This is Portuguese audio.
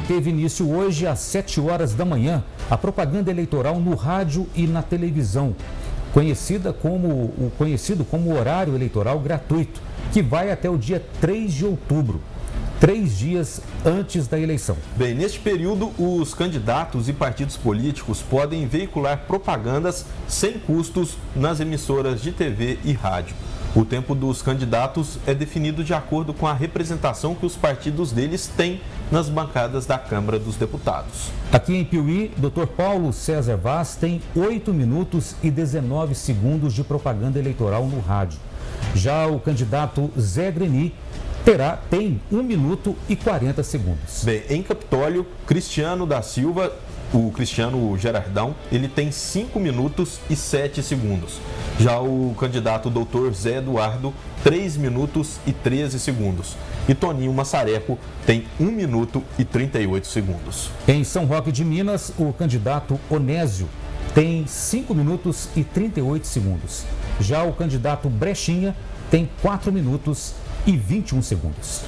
teve início hoje às 7 horas da manhã a propaganda eleitoral no rádio e na televisão, conhecida como o conhecido como horário eleitoral gratuito, que vai até o dia 3 de outubro três dias antes da eleição. Bem, neste período, os candidatos e partidos políticos podem veicular propagandas sem custos nas emissoras de TV e rádio. O tempo dos candidatos é definido de acordo com a representação que os partidos deles têm nas bancadas da Câmara dos Deputados. Aqui em Piuí, Dr. Paulo César Vaz tem 8 minutos e 19 segundos de propaganda eleitoral no rádio. Já o candidato Zé Greni terá, tem 1 minuto e 40 segundos. Bem, em Capitólio, Cristiano da Silva, o Cristiano Gerardão, ele tem 5 minutos e 7 segundos. Já o candidato doutor Zé Eduardo, 3 minutos e 13 segundos. E Toninho Massareco tem 1 minuto e 38 segundos. Em São Roque de Minas, o candidato Onésio tem 5 minutos e 38 segundos. Já o candidato Brechinha tem 4 minutos e 21 segundos.